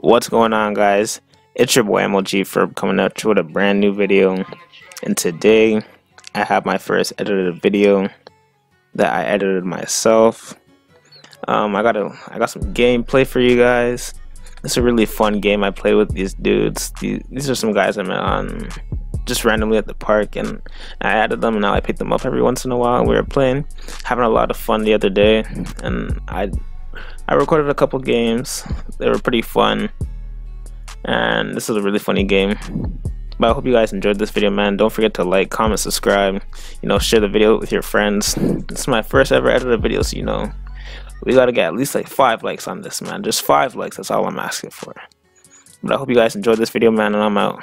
What's going on guys? It's your boy MLG for coming up with a brand new video and today I have my first edited video that I edited myself. Um, I got a I got some gameplay for you guys. It's a really fun game I played with these dudes. These, these are some guys I met on just randomly at the park and I added them and now I pick them up every once in a while. We were playing, having a lot of fun the other day and I I recorded a couple games. They were pretty fun. And this is a really funny game. But I hope you guys enjoyed this video, man. Don't forget to like, comment, subscribe. You know, share the video with your friends. This is my first ever edited video, so you know, we gotta get at least like five likes on this, man. Just five likes. That's all I'm asking for. But I hope you guys enjoyed this video, man, and I'm out.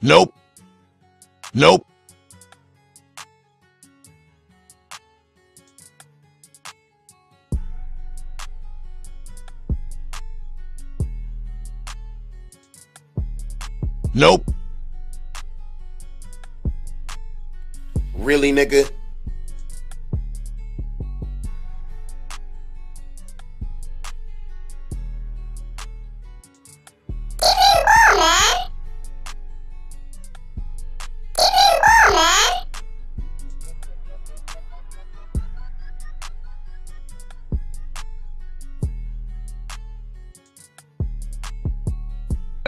Nope. Nope. Nope. Really, nigga?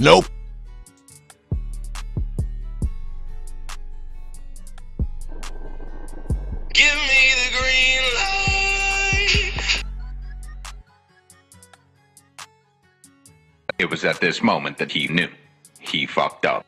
Nope. Give me the green light. It was at this moment that he knew. He fucked up.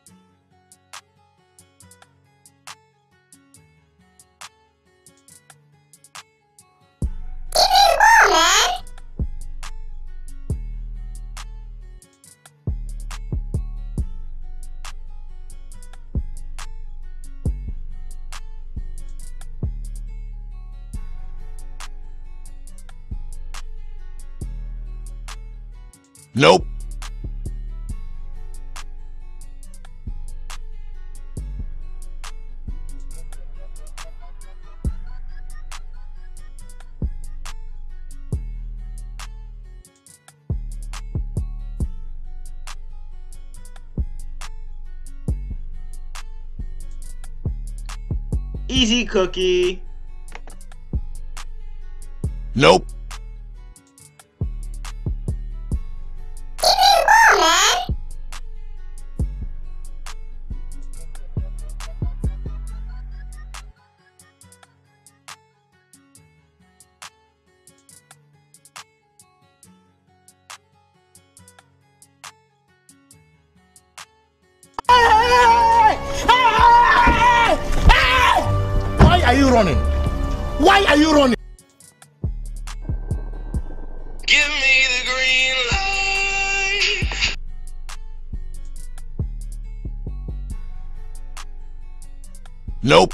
Nope. Easy cookie. Nope. Are you running? Why are you running? Give me the green light. Nope.